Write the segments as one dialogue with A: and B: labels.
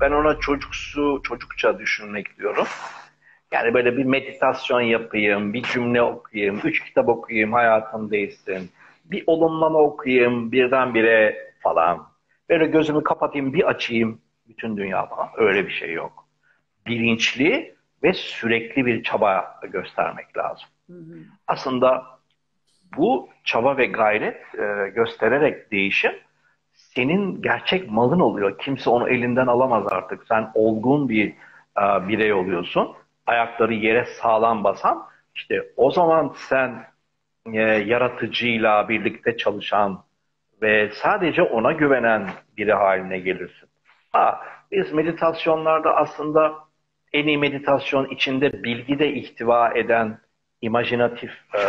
A: Ben ona çocuksu, çocukça düşünmek diyorum. Yani böyle bir meditasyon yapayım, bir cümle okuyayım, üç kitap okuyayım, hayatım değişsin. Bir olumlama okuyayım birdenbire falan. Böyle gözümü kapatayım, bir açayım, bütün dünya falan. Öyle bir şey yok. Bilinçli ve sürekli bir çaba göstermek lazım. Hı hı. Aslında bu çaba ve gayret e, göstererek değişim senin gerçek malın oluyor. Kimse onu elinden alamaz artık. Sen olgun bir e, birey oluyorsun. Ayakları yere sağlam basan. İşte o zaman sen e, yaratıcıyla birlikte çalışan ve sadece ona güvenen biri haline gelirsin. Ha, biz meditasyonlarda aslında en iyi meditasyon içinde bilgi de ihtiva eden imajinatif e,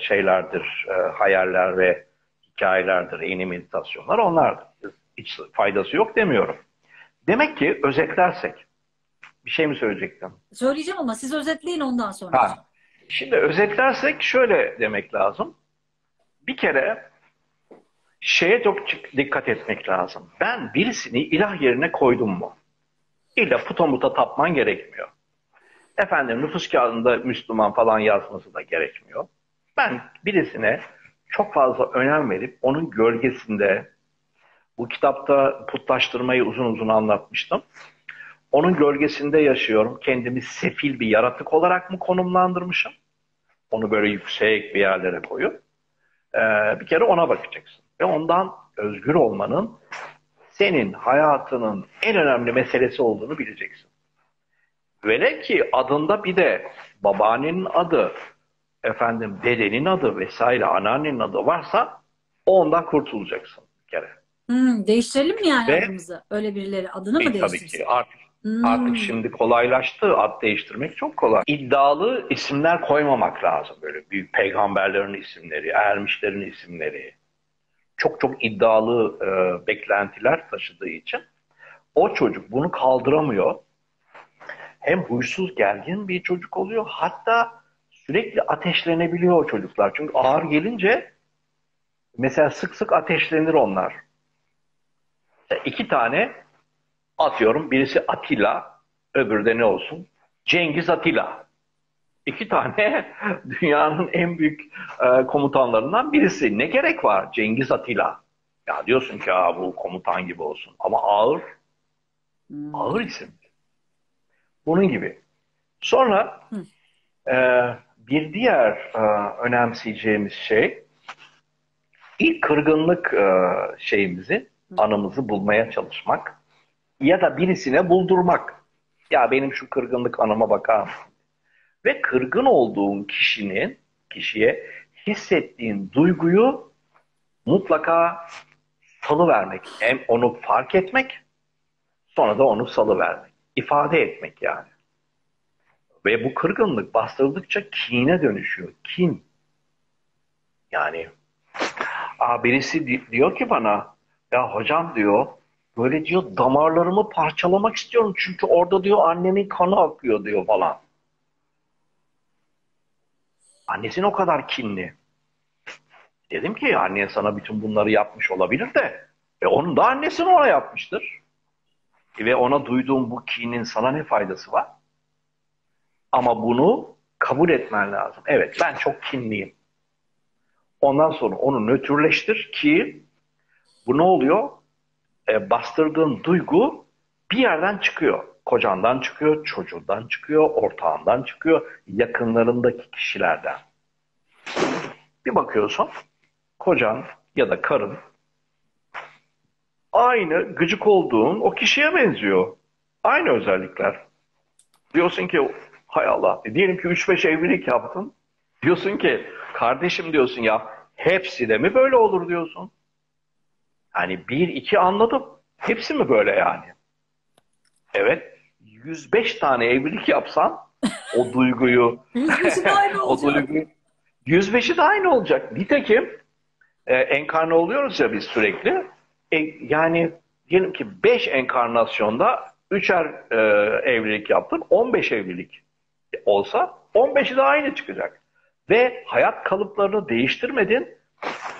A: şeylerdir, e, hayaller ve hikayelerdir, en iyi meditasyonlar onlardır. Hiç faydası yok demiyorum. Demek ki özetlersek, bir şey mi söyleyecektim?
B: Söyleyeceğim ama siz özetleyin ondan sonra.
A: Ha. Şimdi özetlersek şöyle demek lazım. Bir kere şeye çok dikkat etmek lazım. Ben birisini ilah yerine koydum mu? İlla puta muta tapman gerekmiyor. Efendim nüfus kağıdında Müslüman falan yazması da gerekmiyor. Ben birisine çok fazla önem verip onun gölgesinde bu kitapta putlaştırmayı uzun uzun anlatmıştım. Onun gölgesinde yaşıyorum. Kendimi sefil bir yaratık olarak mı konumlandırmışım? Onu böyle yüksek bir yerlere koyup ee, bir kere ona bakacaksın. Ve ondan özgür olmanın senin hayatının en önemli meselesi olduğunu bileceksin. Vele ki adında bir de babaannenin adı, efendim dedenin adı vesaire anneannenin adı varsa ondan kurtulacaksın bir kere.
B: Hmm, değiştirelim mi yani Ve, adımızı? Öyle birileri adını e, mı değiştirsin?
A: Tabii ki artık, hmm. artık şimdi kolaylaştı. Ad değiştirmek çok kolay. İddialı isimler koymamak lazım. Böyle büyük peygamberlerin isimleri, ermişlerin isimleri. Çok çok iddialı e, beklentiler taşıdığı için o çocuk bunu kaldıramıyor. Hem huysuz, gergin bir çocuk oluyor. Hatta sürekli ateşlenebiliyor o çocuklar. Çünkü ağır gelince mesela sık sık ateşlenir onlar. İki tane atıyorum. Birisi Atilla, öbürü de ne olsun? Cengiz Atilla. İki tane dünyanın en büyük e, komutanlarından birisi. Ne gerek var Cengiz Atilla? Ya diyorsun ki bu komutan gibi olsun. Ama ağır. Hmm. Ağır isim. Bunun gibi. Sonra e, bir diğer e, önemseyeceğimiz şey ilk kırgınlık e, şeyimizi, anımızı bulmaya çalışmak ya da birisine buldurmak. Ya benim şu kırgınlık anıma bakar mısın? Ve kırgın olduğun kişinin, kişiye hissettiğin duyguyu mutlaka salı vermek. Hem onu fark etmek, sonra da onu salı vermek. ifade etmek yani. Ve bu kırgınlık bastırıldıkça kine dönüşüyor. Kin. Yani aa, birisi diyor ki bana ya hocam diyor böyle diyor damarlarımı parçalamak istiyorum çünkü orada diyor annemin kanı akıyor diyor falan. Annesin o kadar kinli. Dedim ki anne sana bütün bunları yapmış olabilir de e onun da annesini ona yapmıştır. E, ve ona duyduğum bu kinin sana ne faydası var? Ama bunu kabul etmen lazım. Evet ben çok kinliyim. Ondan sonra onu nötrleştir ki bu ne oluyor? E, bastırdığın duygu bir yerden çıkıyor. Kocandan çıkıyor, çocuğundan çıkıyor, ortağından çıkıyor, yakınlarındaki kişilerden. Bir bakıyorsun, kocan ya da karın aynı gıcık olduğun o kişiye benziyor. Aynı özellikler. Diyorsun ki hay Allah, e diyelim ki 3-5 evlilik yaptın. Diyorsun ki kardeşim diyorsun ya hepsi de mi böyle olur diyorsun. Hani bir iki anladım. Hepsi mi böyle yani? Evet. 105 tane evlilik yapsan o duyguyu
B: 105'i de aynı olacak. o duyguyu
A: 105'i de aynı olacak. Nitekim e, enkarne oluyoruz ya biz sürekli. E, yani diyelim ki 5 enkarnasyonda 3'er e, evlilik yaptın. 15 evlilik olsa 15'i de aynı çıkacak. Ve hayat kalıplarını değiştirmedin.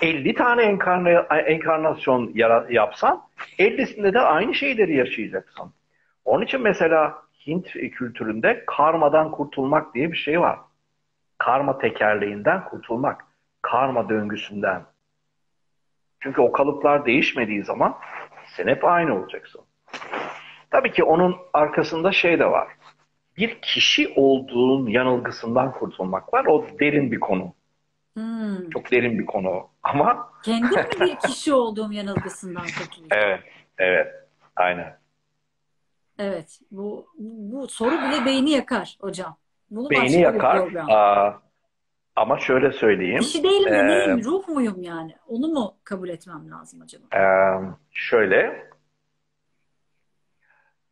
A: 50 tane enkarna, enkarnasyon yapsan 50'sinde de aynı şeyleri yaşayacaksın. Onun için mesela Hint kültüründe karmadan kurtulmak diye bir şey var. Karma tekerleğinden kurtulmak. Karma döngüsünden. Çünkü o kalıplar değişmediği zaman sen hep aynı olacaksın. Tabii ki onun arkasında şey de var. Bir kişi olduğun yanılgısından kurtulmak var. O derin bir konu.
B: Hmm.
A: Çok derin bir konu. Ama
B: Kendim mi bir kişi olduğum yanılgısından kurtulacağım?
A: evet, evet. Aynen.
B: Evet. Bu, bu soru bile beyni yakar hocam. Bunu
A: Beyni yakar. Aa, ama şöyle söyleyeyim.
B: Kişi değilim de
A: Ee,
B: neyim? Ruh muyum yani? Onu mu kabul etmem lazım acaba?
A: Ee, şöyle,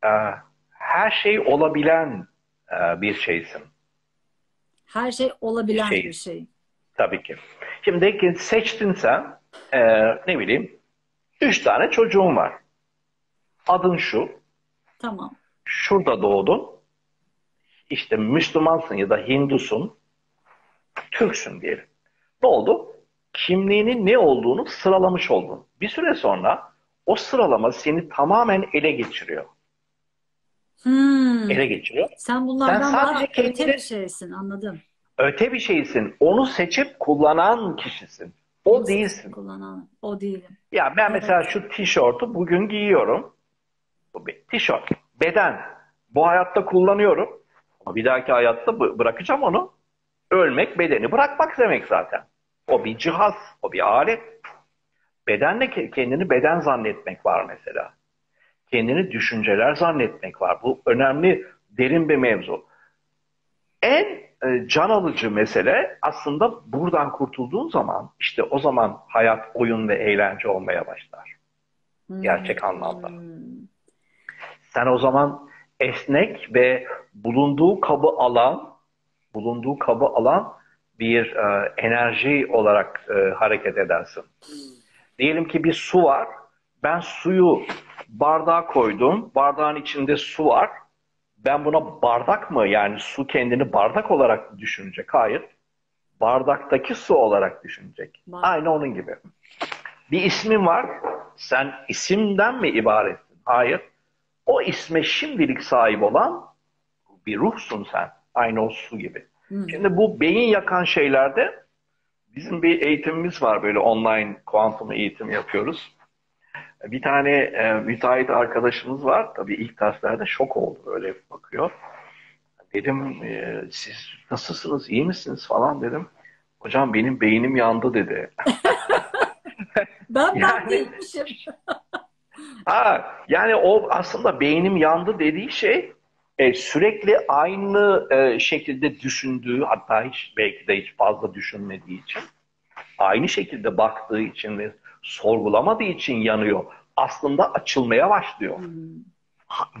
A: e, her şey olabilen e, bir şeysin.
B: Her şey olabilen
A: Şey.
B: bir şey.
A: Tabii ki. Şimdi seçtin sen, e, ne bileyim, üç tane çocuğun var. Adın şu,
B: Tamam.
A: şurada doğdun, işte Müslümansın ya da Hindusun, Türksün diyelim. Ne oldu? Kimliğinin ne olduğunu sıralamış oldun. Bir süre sonra o sıralama seni tamamen ele geçiriyor.
B: Hmm.
A: Ele geçiriyor.
B: Sen bunlardan
A: Sen
B: daha
A: sadece
B: öte
A: kendini-
B: bir şeysin. Anladım.
A: Öte bir şeysin. Onu seçip kullanan kişisin. O değilsin.
B: Kullanan o değilim.
A: Ya ben
B: Evet.
A: mesela şu tişörtü bugün giyiyorum. Bu bir tişört. Beden. Bu hayatta kullanıyorum. Ama bir dahaki hayatta bı- bırakacağım onu. Ölmek bedeni bırakmak demek zaten. O bir cihaz, o bir alet. Bedenle ke- kendini beden zannetmek var mesela. Kendini düşünceler zannetmek var. Bu önemli, derin bir mevzu. En e, can alıcı mesele aslında buradan kurtulduğun zaman işte o zaman hayat oyun ve eğlence olmaya başlar.
B: Hmm.
A: Gerçek anlamda.
B: Hmm.
A: Sen o zaman esnek ve bulunduğu kabı alan, bulunduğu kabı alan bir e, enerji olarak e, hareket edersin. Diyelim ki bir su var. Ben suyu bardağa koydum. Bardağın içinde su var. Ben buna bardak mı yani su kendini bardak olarak düşünecek? Hayır. Bardaktaki su olarak düşünecek.
B: Bak.
A: Aynı onun gibi. Bir ismin var. Sen isimden mi ibaretsin? Hayır. O isme şimdilik sahip olan bir ruhsun sen. Aynı o su gibi.
B: Hmm.
A: Şimdi bu beyin yakan şeylerde bizim bir eğitimimiz var böyle online kuantum eğitim yapıyoruz. Bir tane e, müteahhit arkadaşımız var. Tabii ilk derslerde şok oldu böyle bakıyor. Dedim e, siz nasılsınız iyi misiniz falan dedim. Hocam benim beynim yandı dedi.
B: Ben ben
A: Yani-
B: değilmişim.
A: Ha, yani o aslında beynim yandı dediği şey e, sürekli aynı e, şekilde düşündüğü hatta hiç belki de hiç fazla düşünmediği için aynı şekilde baktığı için ve sorgulamadığı için yanıyor. Aslında açılmaya başlıyor.
B: Hmm.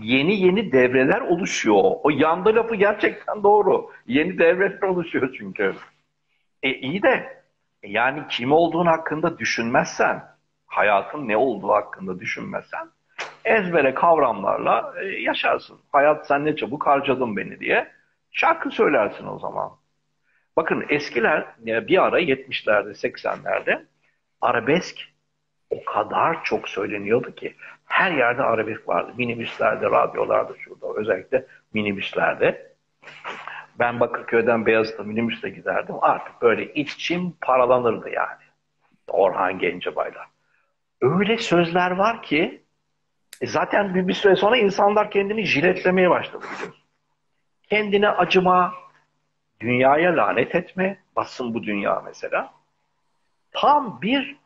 A: Yeni yeni devreler oluşuyor. O yandı lafı gerçekten doğru. Yeni devreler oluşuyor çünkü. E iyi de yani kim olduğun hakkında düşünmezsen, hayatın ne olduğu hakkında düşünmezsen ezbere kavramlarla e, yaşarsın. Hayat sen ne çabuk harcadın beni diye şarkı söylersin o zaman. Bakın eskiler e, bir ara 70'lerde 80'lerde arabesk o kadar çok söyleniyordu ki her yerde arabesk vardı. Minibüslerde, radyolarda, şurada özellikle minibüslerde. Ben Bakırköy'den Beyazıt'a minibüsle giderdim. Artık böyle içim paralanırdı yani. Orhan Gencebay'la. Öyle sözler var ki e zaten bir, bir süre sonra insanlar kendini jiletlemeye başladı. Kendine acıma, dünyaya lanet etme, bassın bu dünya mesela. Tam bir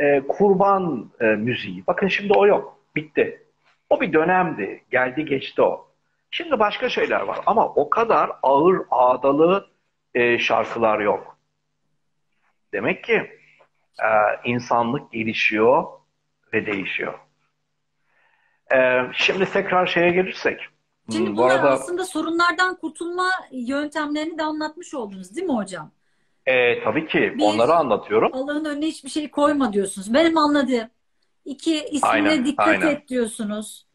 A: e, kurban e, müziği. Bakın şimdi o yok. Bitti. O bir dönemdi. Geldi geçti o. Şimdi başka şeyler var. Ama o kadar ağır ağdalı e, şarkılar yok. Demek ki e, insanlık gelişiyor ve değişiyor. E, şimdi tekrar şeye gelirsek.
B: Şimdi
A: Hmm, bu
B: bunlar
A: arada
B: aslında sorunlardan kurtulma yöntemlerini de anlatmış oldunuz değil mi hocam?
A: E, tabii ki
B: Bir-
A: onları anlatıyorum.
B: Allah'ın önüne hiçbir şey koyma diyorsunuz. Benim anladığım. İki, ismine
A: Aynen,
B: dikkat
A: aynen.
B: et diyorsunuz.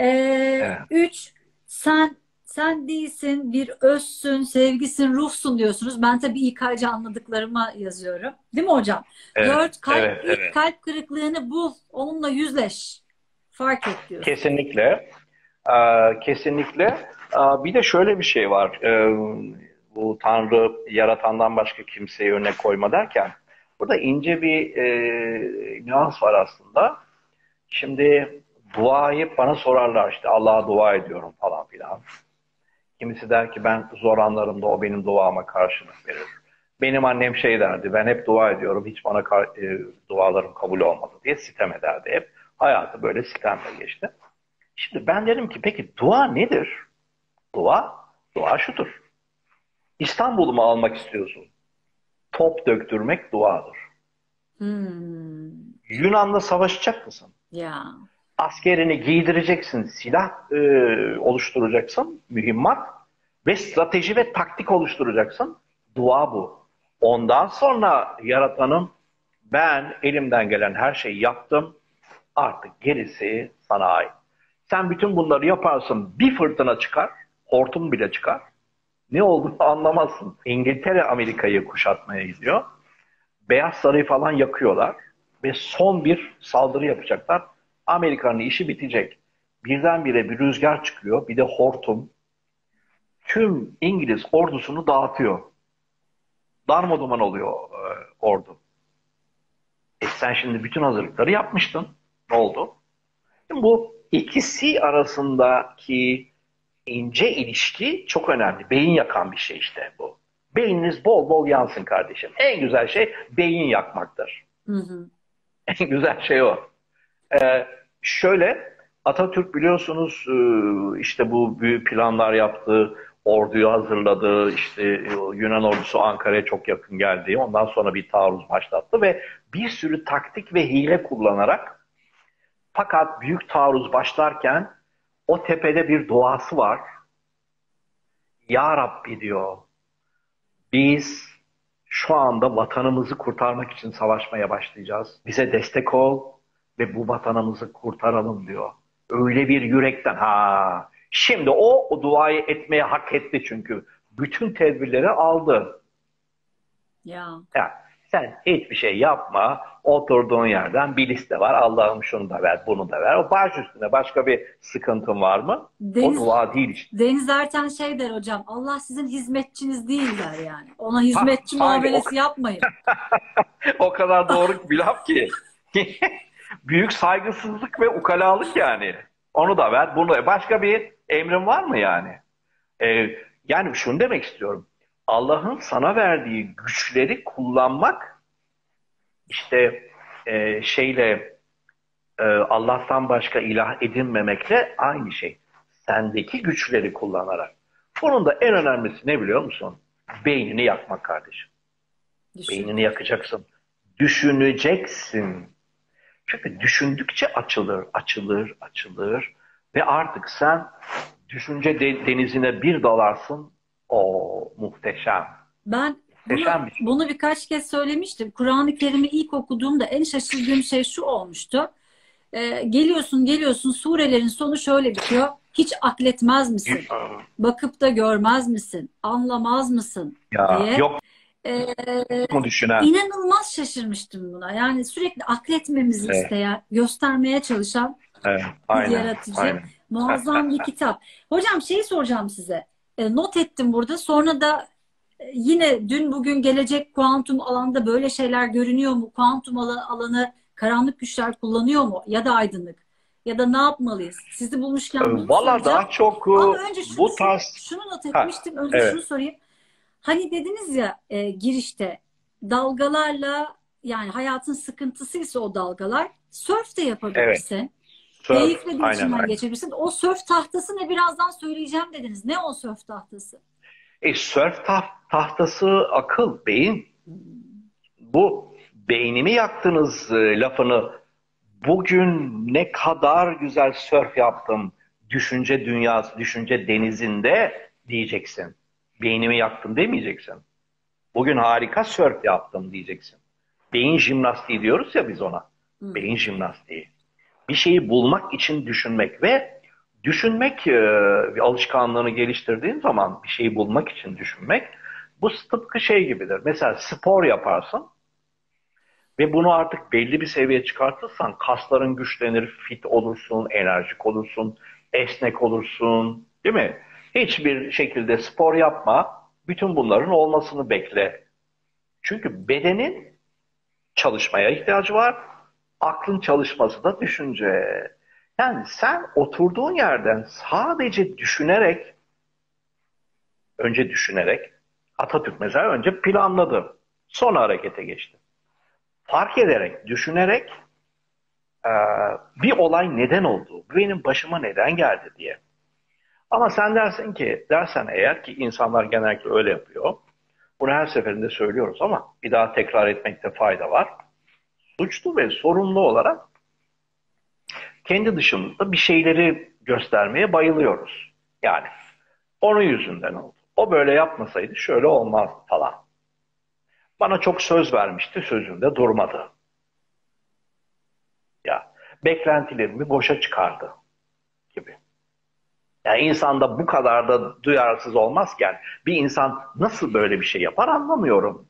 B: Ee, Üç, sen sen değilsin, bir özsün, sevgisin, ruhsun diyorsunuz. Ben tabii İK'cı anladıklarıma yazıyorum. Değil mi hocam?
A: Evet,
B: Dört, kalp,
A: evet, evet.
B: kalp kırıklığını bul, onunla yüzleş. Fark et diyorsun.
A: Kesinlikle. Ee, kesinlikle. Ee, bir de şöyle bir şey var. Ee, bu Tanrı yaratandan başka kimseyi önüne koyma derken burada ince bir e, nüans var aslında. Şimdi duayı bana sorarlar işte Allah'a dua ediyorum falan filan. Kimisi der ki ben zor anlarımda o benim duama karşılık verir. Benim annem şey derdi, ben hep dua ediyorum, hiç bana e, dualarım kabul olmadı diye sitem ederdi hep. Hayatı böyle sitemle geçti. Şimdi ben dedim ki peki dua nedir? Dua, dua şudur. İstanbul'u mu almak istiyorsun? Top döktürmek duadır. Hmm. Yunan'la savaşacak mısın?
B: Ya.
A: Askerini giydireceksin, silah e, oluşturacaksın, mühimmat ve strateji ve taktik oluşturacaksın. Dua bu. Ondan sonra yaratanın ben elimden gelen her şeyi yaptım. Artık gerisi sana ait. Sen bütün bunları yaparsın. Bir fırtına çıkar. Hortum bile çıkar. Ne olduğunu anlamazsın. İngiltere Amerika'yı kuşatmaya gidiyor. Beyaz Sarayı falan yakıyorlar. Ve son bir saldırı yapacaklar. Amerika'nın işi bitecek. Birdenbire bir rüzgar çıkıyor. Bir de hortum. Tüm İngiliz ordusunu dağıtıyor darmaduman oluyor e, ordu. E sen şimdi bütün hazırlıkları yapmıştın. Ne oldu? Şimdi bu ikisi arasındaki ince ilişki çok önemli. Beyin yakan bir şey işte bu. Beyniniz bol bol yansın kardeşim. En güzel şey beyin yakmaktır. Hı hı. En güzel şey o. Ee, şöyle Atatürk biliyorsunuz e, işte bu büyük planlar yaptı orduyu hazırladı. İşte Yunan ordusu Ankara'ya çok yakın geldi. Ondan sonra bir taarruz başlattı ve bir sürü taktik ve hile kullanarak fakat büyük taarruz başlarken o tepede bir duası var. Ya Rabbi diyor. Biz şu anda vatanımızı kurtarmak için savaşmaya başlayacağız. Bize destek ol ve bu vatanımızı kurtaralım diyor. Öyle bir yürekten ha Şimdi o, o duayı etmeye hak etti çünkü. Bütün tedbirleri aldı.
B: Ya.
A: Yani sen hiçbir şey yapma. Oturduğun yerden bir liste var. Allah'ım şunu da ver, bunu da ver. O baş üstüne başka bir sıkıntın var mı? Deniz, o dua değil işte.
B: Deniz zaten şey der hocam. Allah sizin hizmetçiniz değil der yani. Ona hizmetçi ha, muamelesi o... yapmayın.
A: o kadar doğru bir laf ki. Büyük saygısızlık ve ukalalık yani. Onu da ver, bunu da Başka bir emrin var mı yani? Ee, yani şunu demek istiyorum. Allah'ın sana verdiği güçleri kullanmak işte e, şeyle e, Allah'tan başka ilah edinmemekle aynı şey. Sendeki güçleri kullanarak. Bunun da en önemlisi ne biliyor musun? Beynini yakmak kardeşim. Düşün. Beynini yakacaksın. Düşüneceksin. Çünkü düşündükçe açılır, açılır, açılır ve artık sen düşünce denizine bir dalarsın. O muhteşem.
B: Ben muhteşem bunu, bir şey. bunu birkaç kez söylemiştim. Kur'an-ı Kerim'i ilk okuduğumda en şaşırdığım şey şu olmuştu. Ee, geliyorsun geliyorsun surelerin sonu şöyle bitiyor. Hiç akletmez misin? Bakıp da görmez misin? Anlamaz mısın?
A: Ya, diye. Yok
B: ee, düşünen? İnanılmaz şaşırmıştım buna. Yani sürekli akletmemizi evet. isteyen, göstermeye çalışan evet, aynen, bir yaratıcı. Aynen. Muazzam bir kitap. Hocam şeyi soracağım size. E, not ettim burada. Sonra da e, yine dün bugün gelecek kuantum alanda böyle şeyler görünüyor mu? Kuantum alanı karanlık güçler kullanıyor mu? Ya da aydınlık? Ya da ne yapmalıyız? Sizi bulmuşken bunu
A: Valla soracağım. daha çok
B: Ama önce şunu, bu tarz... şunu not etmiştim. Önce evet. şunu sorayım. Hani dediniz ya e, girişte dalgalarla yani hayatın sıkıntısıysa o dalgalar sörf de yapabilirsin. Evet. Keyifle bir içinden geçebilirsin. O sörf tahtası ne birazdan söyleyeceğim dediniz. Ne o sörf tahtası?
A: E, sörf taht tahtası akıl, beyin. Bu beynimi yaktınız e, lafını bugün ne kadar güzel sörf yaptım düşünce dünyası, düşünce denizinde diyeceksin. Beynimi yaktım demeyeceksin. Bugün harika sörf yaptım diyeceksin. Beyin jimnastiği diyoruz ya biz ona. Hı. Beyin jimnastiği. Bir şeyi bulmak için düşünmek ve düşünmek e, alışkanlığını geliştirdiğin zaman bir şeyi bulmak için düşünmek bu tıpkı şey gibidir. Mesela spor yaparsın ve bunu artık belli bir seviyeye çıkartırsan kasların güçlenir, fit olursun, enerjik olursun, esnek olursun, değil mi? Hiçbir şekilde spor yapma, bütün bunların olmasını bekle. Çünkü bedenin çalışmaya ihtiyacı var, aklın çalışması da düşünce. Yani sen oturduğun yerden sadece düşünerek, önce düşünerek, Atatürk mesela önce planladı, sonra harekete geçti. Fark ederek, düşünerek bir olay neden oldu, benim başıma neden geldi diye. Ama sen dersin ki, dersen eğer ki insanlar genellikle öyle yapıyor, bunu her seferinde söylüyoruz ama bir daha tekrar etmekte fayda var. Suçlu ve sorumlu olarak kendi dışımızda bir şeyleri göstermeye bayılıyoruz. Yani onun yüzünden oldu. O böyle yapmasaydı şöyle olmaz falan. Bana çok söz vermişti, sözünde durmadı. Ya beklentilerimi boşa çıkardı gibi. Yani insanda bu kadar da duyarsız olmazken bir insan nasıl böyle bir şey yapar anlamıyorum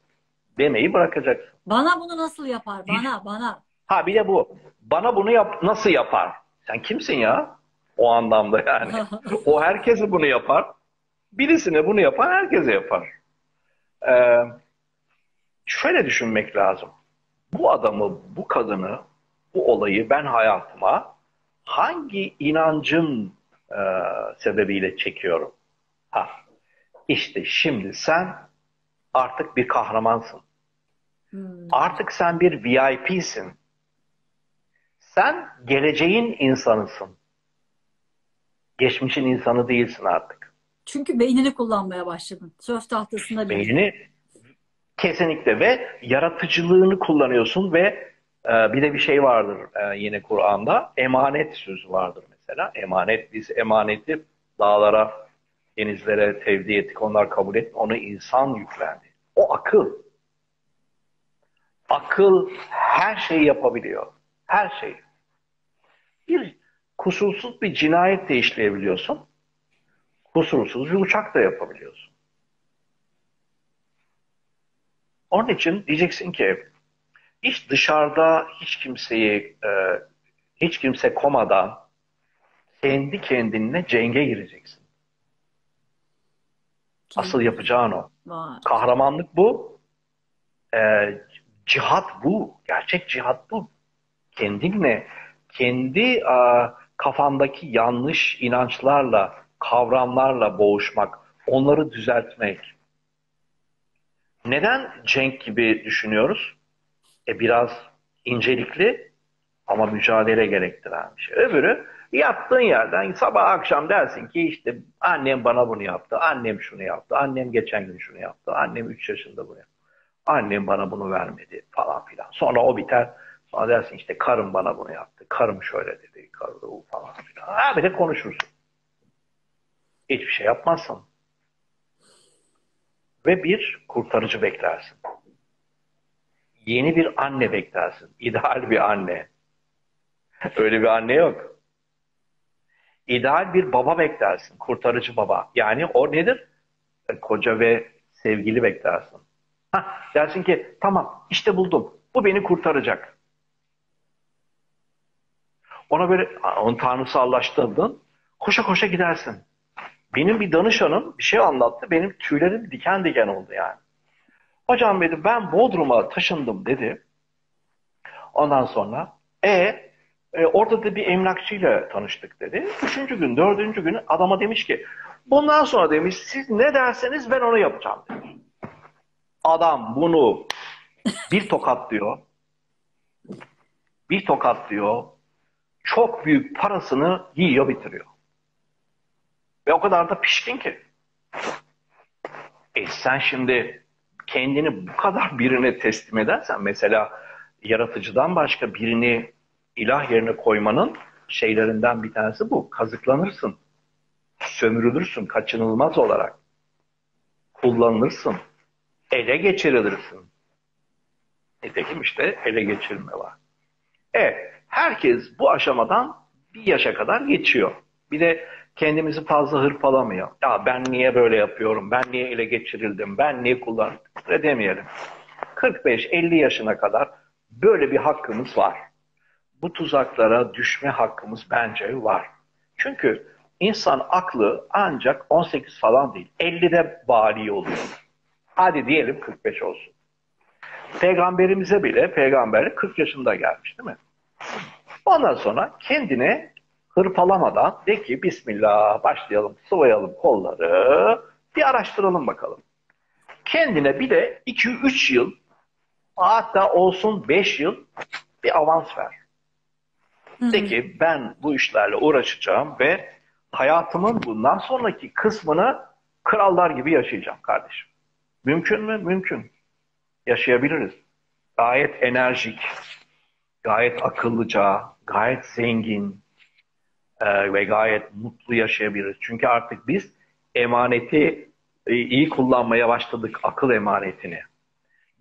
A: demeyi bırakacaksın.
B: Bana bunu nasıl yapar? Bana, bana.
A: Ha bir de bu. Bana bunu yap nasıl yapar? Sen kimsin ya? O anlamda yani. o herkese bunu yapar. Birisine bunu yapar, herkese yapar. Ee, şöyle düşünmek lazım. Bu adamı, bu kadını, bu olayı ben hayatıma hangi inancın e, sebebiyle çekiyorum? Ha, işte şimdi sen artık bir kahramansın. Hmm. Artık sen bir VIP'sin. Sen geleceğin insanısın. Geçmişin insanı değilsin artık.
B: Çünkü beynini kullanmaya başladın. Söz tahtasında
A: bir. Beynini kesinlikle ve yaratıcılığını kullanıyorsun ve e, bir de bir şey vardır e, yine Kur'an'da. Emanet sözü vardır mesela. Emanet biz emaneti dağlara, denizlere tevdi ettik. Onlar kabul etti. Onu insan yüklendi. O akıl. Akıl her şeyi yapabiliyor. Her şeyi. Bir kusursuz bir cinayet de işleyebiliyorsun. Kusursuz bir uçak da yapabiliyorsun. Onun için diyeceksin ki hiç dışarıda hiç kimseyi e, hiç kimse komadan kendi kendine cenge gireceksin. Asıl yapacağın o. Var. Kahramanlık bu. Ee, cihat bu. Gerçek cihat bu. Kendinle, kendi a, kafandaki yanlış inançlarla, kavramlarla boğuşmak, onları düzeltmek. Neden cenk gibi düşünüyoruz? E biraz incelikli ama mücadele gerektiren bir şey. Öbürü yattığın yerden sabah akşam dersin ki işte annem bana bunu yaptı, annem şunu yaptı, annem geçen gün şunu yaptı, annem 3 yaşında bunu yaptı, annem bana bunu vermedi falan filan. Sonra o biter. Sonra dersin işte karım bana bunu yaptı, karım şöyle dedi, karım falan filan. Ha bir de konuşursun. Hiçbir şey yapmazsın. Ve bir kurtarıcı beklersin. Yeni bir anne beklersin. İdeal bir anne. Öyle bir anne yok. İdeal bir baba beklersin. Kurtarıcı baba. Yani o nedir? Koca ve sevgili beklersin. Hah, dersin ki tamam işte buldum. Bu beni kurtaracak. Ona böyle onun tanrısallaştırdın. Koşa koşa gidersin. Benim bir danışanım bir şey anlattı. Benim tüylerim diken diken oldu yani. Hocam dedi ben Bodrum'a taşındım dedi. Ondan sonra e, e orada da bir emlakçıyla tanıştık dedi. Üçüncü gün, dördüncü gün adama demiş ki bundan sonra demiş siz ne derseniz ben onu yapacağım demiş. Adam bunu bir tokat diyor. Bir tokat diyor. Çok büyük parasını yiyor bitiriyor. Ve o kadar da pişkin ki. E sen şimdi kendini bu kadar birine teslim edersen mesela yaratıcıdan başka birini ilah yerine koymanın şeylerinden bir tanesi bu. Kazıklanırsın. Sömürülürsün kaçınılmaz olarak. Kullanılırsın. Ele geçirilirsin. Nitekim işte ele geçirme var. Evet, herkes bu aşamadan bir yaşa kadar geçiyor. Bir de kendimizi fazla hırpalamıyor. Ya ben niye böyle yapıyorum, ben niye ele geçirildim, ben niye kullandım demeyelim. 45-50 yaşına kadar böyle bir hakkımız var. Bu tuzaklara düşme hakkımız bence var. Çünkü insan aklı ancak 18 falan değil, 50'de bali oluyor. Hadi diyelim 45 olsun. Peygamberimize bile peygamberlik 40 yaşında gelmiş değil mi? Ondan sonra kendine hırpalamadan de ki Bismillah başlayalım, sıvayalım kolları, bir araştıralım bakalım. Kendine bir de 2-3 yıl hatta olsun 5 yıl bir avans ver. De ki ben bu işlerle uğraşacağım ve hayatımın bundan sonraki kısmını krallar gibi yaşayacağım kardeşim. Mümkün mü? Mümkün. Yaşayabiliriz. Gayet enerjik, gayet akıllıca, gayet zengin e, ve gayet mutlu yaşayabiliriz. Çünkü artık biz emaneti e, iyi kullanmaya başladık, akıl emanetini.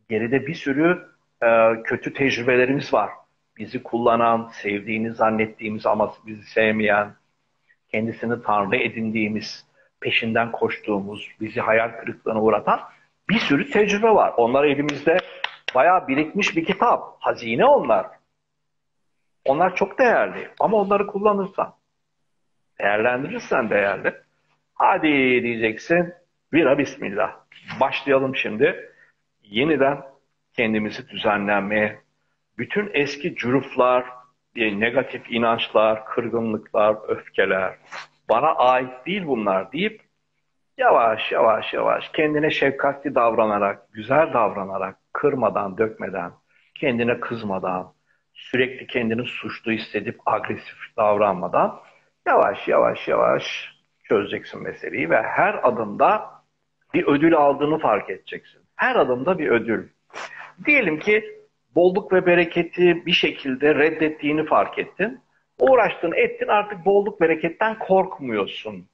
A: Geride bir sürü e, kötü tecrübelerimiz var. Bizi kullanan, sevdiğini zannettiğimiz ama bizi sevmeyen, kendisini tanrı edindiğimiz, peşinden koştuğumuz, bizi hayal kırıklığına uğratan bir sürü tecrübe var. Onlar elimizde bayağı birikmiş bir kitap. Hazine onlar. Onlar çok değerli. Ama onları kullanırsan, değerlendirirsen değerli. Hadi diyeceksin, vira bismillah. Başlayalım şimdi. Yeniden kendimizi düzenlenmeye, bütün eski cüruflar, negatif inançlar, kırgınlıklar, öfkeler, bana ait değil bunlar deyip yavaş yavaş yavaş kendine şefkatli davranarak, güzel davranarak, kırmadan, dökmeden, kendine kızmadan, sürekli kendini suçlu hissedip agresif davranmadan yavaş yavaş yavaş çözeceksin meseleyi ve her adımda bir ödül aldığını fark edeceksin. Her adımda bir ödül. Diyelim ki bolluk ve bereketi bir şekilde reddettiğini fark ettin. Uğraştın, ettin artık bolluk bereketten korkmuyorsun.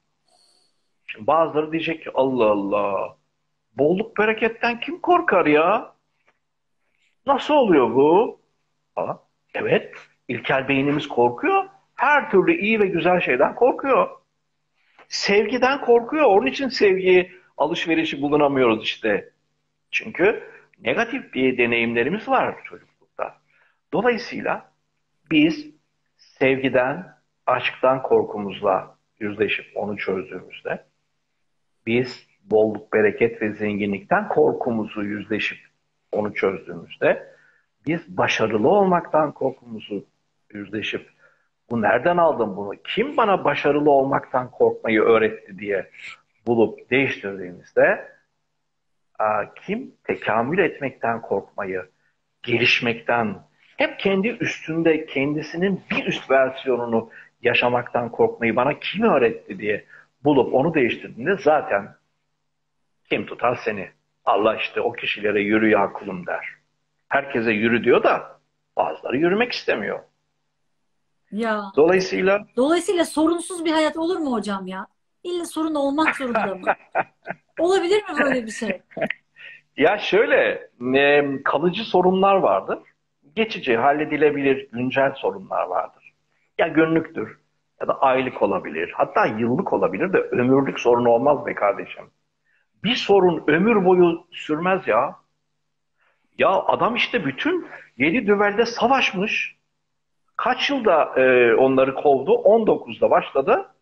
A: Şimdi bazıları diyecek ki Allah Allah bolluk bereketten kim korkar ya? Nasıl oluyor bu? Aa, evet ilkel beynimiz korkuyor. Her türlü iyi ve güzel şeyden korkuyor. Sevgiden korkuyor. Onun için sevgi alışverişi bulunamıyoruz işte. Çünkü negatif bir deneyimlerimiz var çocuklukta. Dolayısıyla biz sevgiden, aşktan korkumuzla yüzleşip onu çözdüğümüzde biz bolluk, bereket ve zenginlikten korkumuzu yüzleşip onu çözdüğümüzde biz başarılı olmaktan korkumuzu yüzleşip bu nereden aldım bunu? Kim bana başarılı olmaktan korkmayı öğretti diye bulup değiştirdiğimizde kim tekamül etmekten korkmayı, gelişmekten, hep kendi üstünde kendisinin bir üst versiyonunu yaşamaktan korkmayı bana kim öğretti diye bulup onu değiştirdiğinde zaten kim tutar seni? Allah işte o kişilere yürü ya kulum der. Herkese yürü diyor da bazıları yürümek istemiyor.
B: Ya.
A: Dolayısıyla
B: Dolayısıyla sorunsuz bir hayat olur mu hocam ya? İlla sorun olmak zorunda mı? Olabilir mi böyle bir şey?
A: Ya şöyle, e, kalıcı sorunlar vardır. Geçici, halledilebilir, güncel sorunlar vardır. Ya günlüktür ya da aylık olabilir. Hatta yıllık olabilir de ömürlük sorun olmaz be kardeşim. Bir sorun ömür boyu sürmez ya. Ya adam işte bütün yedi düvelde savaşmış. Kaç yılda e, onları kovdu? 19'da başladı.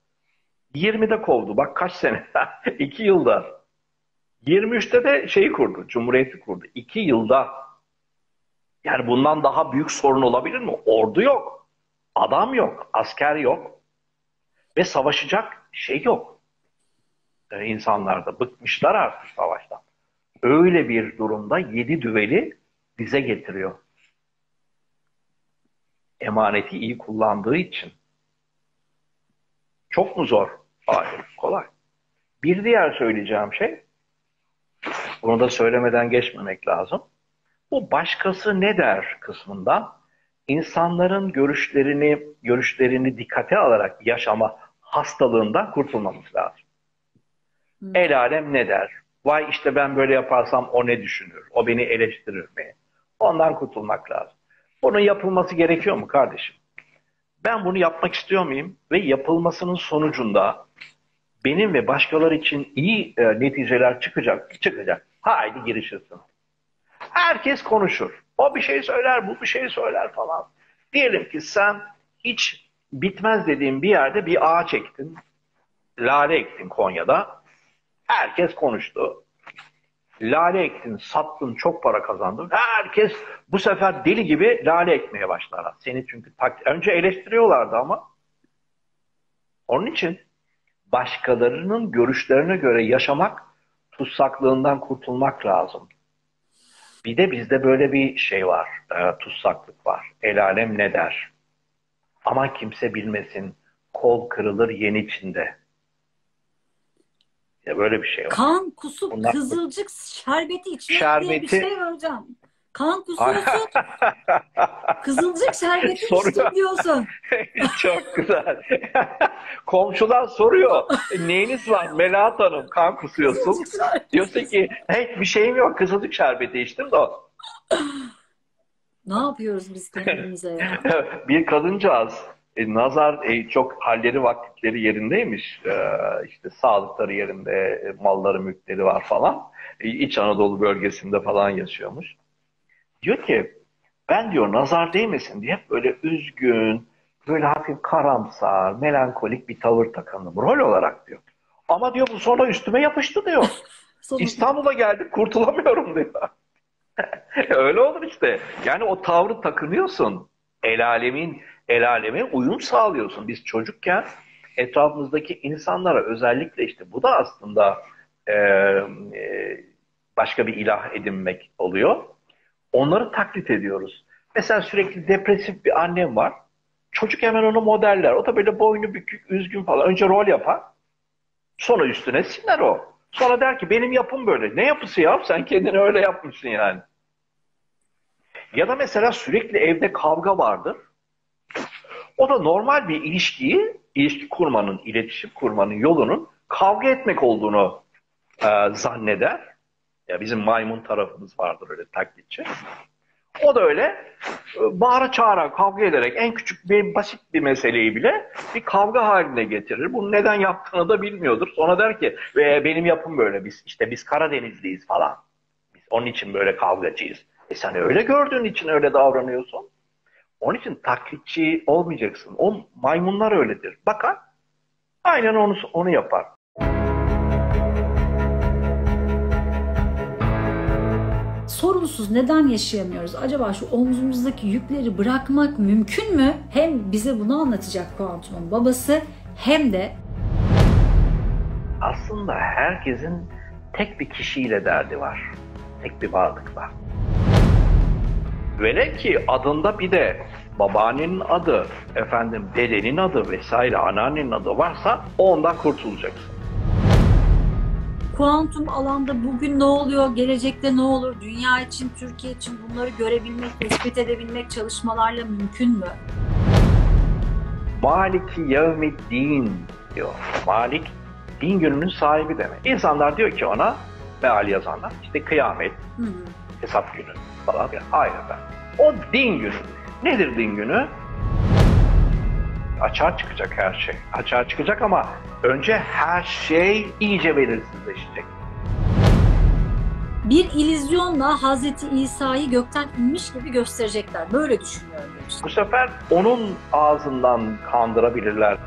A: 20'de kovdu. Bak kaç sene? 2 yılda. 23'te de şeyi kurdu, Cumhuriyeti kurdu. 2 yılda. Yani bundan daha büyük sorun olabilir mi? Ordu yok. Adam yok. Asker yok. Ve savaşacak şey yok. Ee, insanlar bıkmışlar artık savaştan. Öyle bir durumda yedi düveli bize getiriyor. Emaneti iyi kullandığı için. Çok mu zor? Hayır, kolay. Bir diğer söyleyeceğim şey, bunu da söylemeden geçmemek lazım. Bu başkası ne der kısmında insanların görüşlerini görüşlerini dikkate alarak yaşama hastalığından kurtulmamız lazım. Hmm. El alem ne der? Vay işte ben böyle yaparsam o ne düşünür? O beni eleştirir mi? Ondan kurtulmak lazım. Bunun yapılması gerekiyor mu kardeşim? Ben bunu yapmak istiyor muyum? Ve yapılmasının sonucunda benim ve başkaları için iyi e, neticeler çıkacak, çıkacak. Haydi girişirsin. Herkes konuşur. O bir şey söyler, bu bir şey söyler falan. Diyelim ki sen hiç bitmez dediğim bir yerde bir ağaç ektin. Lale ektin Konya'da. Herkes konuştu. Lale ektin, sattın, çok para kazandın. Herkes bu sefer deli gibi lale ekmeye başlar. Seni çünkü tak önce eleştiriyorlardı ama onun için başkalarının görüşlerine göre yaşamak tutsaklığından kurtulmak lazım. Bir de bizde böyle bir şey var, e, tutsaklık var. El alem ne der? Ama kimse bilmesin, kol kırılır yen içinde. Ya böyle bir şey var.
B: Kan kusup Bunlar... kızılcık şerbeti içmek şerbeti... diye bir şey var hocam. Kan kusuyorsun. Kızılcık şerbeti içtim diyorsun.
A: Çok güzel. Komşular soruyor. E, neyiniz var Melahat Hanım? Kan kusuyorsun. Diyorsun ki hey, bir şeyim yok. Kızılcık şerbeti içtim de o.
B: Ne yapıyoruz biz kendimize ya?
A: bir kadıncağız e, nazar e, çok halleri vakitleri yerindeymiş. E, işte sağlıkları yerinde, e, malları mülkleri var falan. E, İç Anadolu bölgesinde falan yaşıyormuş. Diyor ki ben diyor nazar değmesin diye böyle üzgün, böyle hafif karamsar, melankolik bir tavır takındım rol olarak diyor. Ama diyor bu sonra üstüme yapıştı diyor. İstanbul'a geldik kurtulamıyorum diyor. Öyle olur işte. Yani o tavrı takınıyorsun. El alemin, el aleme uyum sağlıyorsun. Biz çocukken etrafımızdaki insanlara özellikle işte bu da aslında e, e, başka bir ilah edinmek oluyor. Onları taklit ediyoruz. Mesela sürekli depresif bir annem var. Çocuk hemen onu modeller. O da böyle boynu bükük, üzgün falan. Önce rol yapar. Sonra üstüne siner o. Sonra der ki benim yapım böyle. Ne yapısı ya? Sen kendini öyle yapmışsın yani. Ya da mesela sürekli evde kavga vardır. O da normal bir ilişkiyi, ilişki kurmanın, iletişim kurmanın yolunun kavga etmek olduğunu e, zanneder. Ya bizim maymun tarafımız vardır öyle taklitçi. O da öyle e, bağıra çağıra kavga ederek en küçük bir basit bir meseleyi bile bir kavga haline getirir. Bunu neden yaptığını da bilmiyordur. Sonra der ki ve benim yapım böyle biz işte biz Karadenizliyiz falan. Biz onun için böyle kavgacıyız. E sen öyle gördüğün için öyle davranıyorsun. Onun için taklitçi olmayacaksın. O maymunlar öyledir. Bakar aynen onu onu yapar.
B: Sorunsuz neden yaşayamıyoruz? Acaba şu omzumuzdaki yükleri bırakmak mümkün mü? Hem bize bunu anlatacak kuantumun babası hem de
A: aslında herkesin tek bir kişiyle derdi var. Tek bir varlıkla. Velev ki adında bir de babaannenin adı, efendim dedenin adı vesaire anneannenin adı varsa ondan kurtulacaksın
B: kuantum alanda bugün ne oluyor, gelecekte ne olur, dünya için, Türkiye için bunları görebilmek, tespit edebilmek çalışmalarla mümkün mü?
A: Maliki yevmiddin diyor. Malik din gününün sahibi demek. İnsanlar diyor ki ona meal yazanlar işte kıyamet, hı hı. hesap günü falan. Hayır efendim. O din günü. Nedir din günü? Açığa çıkacak her şey. Açığa çıkacak ama önce her şey iyice belirsizleşecek.
B: Bir ilizyonla Hazreti İsa'yı gökten inmiş gibi gösterecekler. Böyle düşünüyorum.
A: Bu sefer onun ağzından kandırabilirler.